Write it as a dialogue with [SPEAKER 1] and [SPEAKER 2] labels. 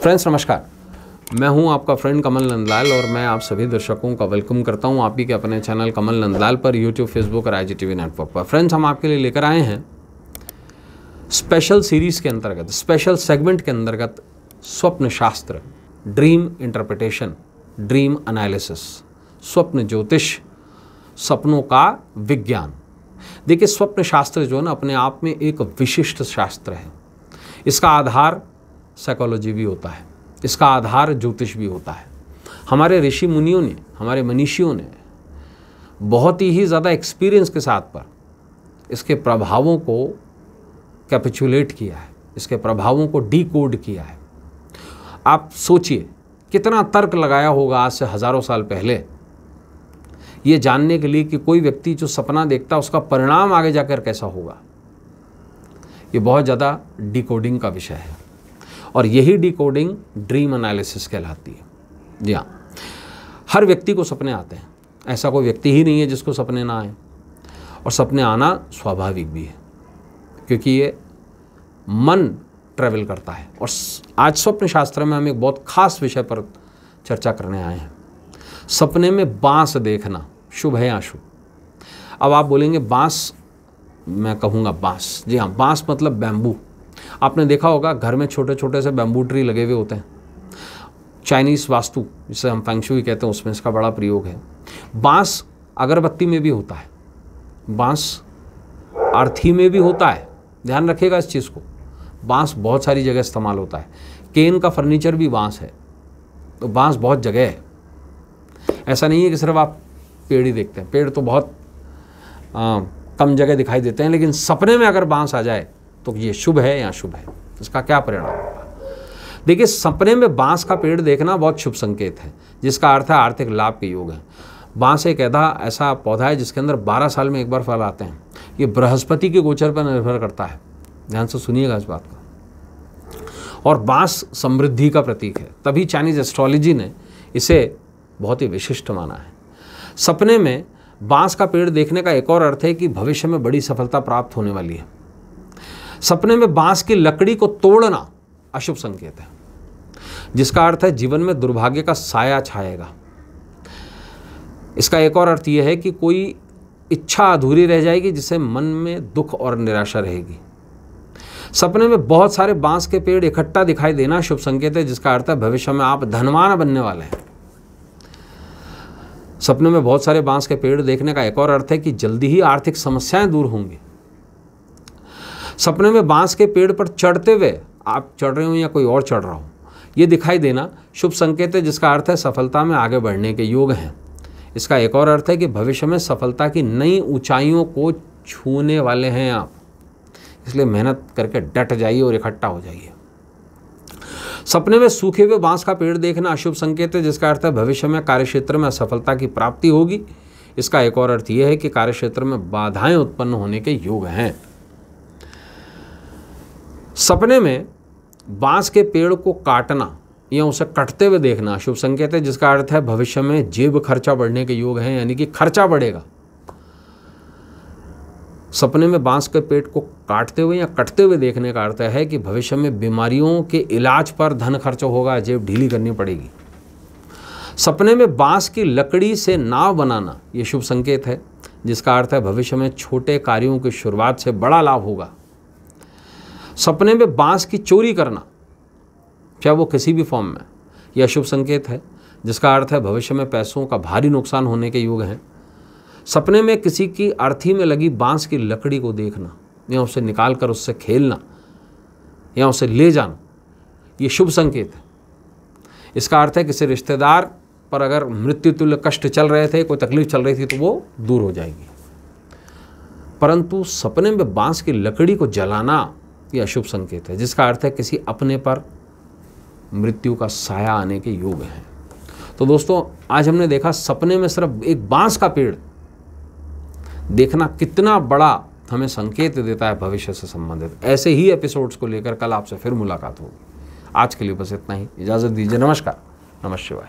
[SPEAKER 1] Friends नमस्कार। मैं हूँ आपका फ्रेंड कमल नंदलाल और मैं आप सभी दर्शकों का वेलकम करता हूँ आप ही के अपने चैनल कमल नंदलाल पर यूट्यूब फेसबुक और आई नेटवर्क पर। फ्रेंड्स हम आपके लिए लेकर आए हैं स्पेशल सीरीज़ के अंतर्गत स्पेशल सेगमेंट के अंतर्गत स्वप्न शास्त्र ड्रीम इंटरप्रिटेशन ड्रीम एनालिसिस स्वप्न ज्योतिष, सपनों का विज्ञान। देखिए स्वप्न शास्त्र जो है ना, अपने आप में एक विशिष्ट शास्त्र है। इसका आधार साइकोलॉजी भी होता है। इसका आधार ज्योतिष भी होता है। हमारे ऋषि मुनियों ने, हमारे मनीषियों ने बहुत ही ज़्यादा एक्सपीरियंस के साथ पर इसके प्रभावों को कैपिचुलेट किया है। इसके प्रभावों को डी किया है। आप सोचिए, कितना तर्क लगाया होगा आज से हज़ारों साल पहले। ये जानने के लिए कि कोई व्यक्ति जो सपना देखता है उसका परिणाम आगे जाकर कैसा होगा। ये बहुत ज़्यादा डिकोडिंग का विषय है। और यही डिकोडिंग ड्रीम एनालिसिस कहलाती है। जी हाँ। हर व्यक्ति को सपने आते हैं। ऐसा कोई व्यक्ति ही नहीं है जिसको सपने ना आए। और सपने आना स्वाभाविक भी है। क्योंकि ये मन ट्रैवल करता है। और आज स्वप्न शास्त्र में हम एक बहुत खास विषय पर चर्चा करने आए हैं। सपने में बाँस देखना, शुभ है शुभ अब आप बोलेंगे, बाँस? मैं कहूँगा, बाँस। जी हाँ बाँस मतलब बैम्बू आपने देखा होगा, घर में छोटे छोटे से बैम्बू ट्री लगे हुए होते हैं। चाइनीज़ वास्तु, जिसे हम फैंगशुई कहते हैं, उसमें इसका बड़ा प्रयोग है। बाँस अगरबत्ती में भी होता है। बाँस आर्थी में भी होता है। ध्यान रखिएगा इस चीज़ को। बाँस बहुत सारी जगह इस्तेमाल होता है। केन का फर्नीचर भी बाँस है। तो बाँस बहुत जगह है। ऐसा नहीं है कि सिर्फ़ आप पेड़ ही देखते हैं। पेड़ तो बहुत आ, कम जगह दिखाई देते हैं लेकिन सपने में अगर बाँस आ जाए तो ये शुभ है या शुभ है? इसका क्या परिणाम होगा? देखिए सपने में बाँस का पेड़ देखना बहुत शुभ संकेत है जिसका अर्थ है आर्थिक लाभ के योग है। बाँस एक ऐसा ऐसा पौधा है जिसके अंदर 12 साल में एक बार फल आते हैं। ये बृहस्पति के गोचर पर निर्भर करता है। ध्यान से सुनिएगा इस बात को। और बाँस समृद्धि का प्रतीक है। तभी चाइनीज़ एस्ट्रोलॉजी ने इसे बहुत ही विशिष्ट माना है। सपने में बाँस का पेड़ देखने का एक और अर्थ है कि भविष्य में बड़ी सफलता प्राप्त होने वाली है। सपने में बाँस की लकड़ी को तोड़ना अशुभ संकेत है, जिसका अर्थ है जीवन में दुर्भाग्य का साया छाएगा। इसका एक और अर्थ यह है कि कोई इच्छा अधूरी रह जाएगी जिससे मन में दुख और निराशा रहेगी। सपने में बहुत सारे बाँस के पेड़ इकट्ठा दिखाई देना शुभ संकेत है, जिसका अर्थ है भविष्य में आप धनवान बनने वाले हैं। सपने में बहुत सारे बाँस के पेड़ देखने का एक और अर्थ है कि जल्दी ही आर्थिक समस्याएँ दूर होंगी। सपने में बाँस के पेड़ पर चढ़ते हुए आप चढ़ रहे हो या कोई और चढ़ रहा हो, ये दिखाई देना शुभ संकेत है, जिसका अर्थ है सफलता में आगे बढ़ने के योग हैं। इसका एक और अर्थ है कि भविष्य में सफलता की नई ऊंचाइयों को छूने वाले हैं आप। इसलिए मेहनत करके डट जाइए और इकट्ठा हो जाइए। सपने में सूखे हुए बाँस का पेड़ देखना अशुभ संकेत है, जिसका अर्थ है भविष्य में कार्यक्षेत्र में असफलता की प्राप्ति होगी। इसका एक और अर्थ यह है कि कार्यक्षेत्र में बाधाएँ उत्पन्न होने के योग हैं। सपने में बाँस के पेड़ को काटना या उसे कटते हुए देखना शुभ संकेत है, जिसका अर्थ है भविष्य में जेब खर्चा बढ़ने के योग हैं, यानी कि खर्चा बढ़ेगा। सपने में बाँस के पेट को काटते हुए या कटते हुए देखने का अर्थ है कि भविष्य में बीमारियों के इलाज पर धन खर्च होगा, जेब ढीली करनी पड़ेगी। सपने में बाँस की लकड़ी से नाव बनाना ये शुभ संकेत है, जिसका अर्थ है भविष्य में छोटे कार्यों की शुरुआत से बड़ा लाभ होगा। सपने में बाँस की चोरी करना, चाहे वो किसी भी फॉर्म में, यह शुभ संकेत है, जिसका अर्थ है भविष्य में पैसों का भारी नुकसान होने के योग हैं। सपने में किसी की अर्थी में लगी बाँस की लकड़ी को देखना, या उसे निकाल कर उससे खेलना, या उसे ले जाना, ये शुभ संकेत है। इसका अर्थ है किसी रिश्तेदार पर अगर मृत्यु तुल्य कष्ट चल रहे थे, कोई तकलीफ़ चल रही थी तो वो दूर हो जाएगी। परंतु सपने में बाँस की लकड़ी को जलाना, ये अशुभ संकेत है, जिसका अर्थ है किसी अपने पर मृत्यु का साया आने के योग हैं। तो दोस्तों, आज हमने देखा सपने में सिर्फ़ एक बाँस का पेड़ देखना कितना बड़ा हमें संकेत देता है भविष्य से संबंधित। ऐसे ही एपिसोड्स को लेकर कल आपसे फिर मुलाकात होगी। आज के लिए बस इतना ही। इजाज़त दीजिए। नमस्कार। नमस्कार शिवाय।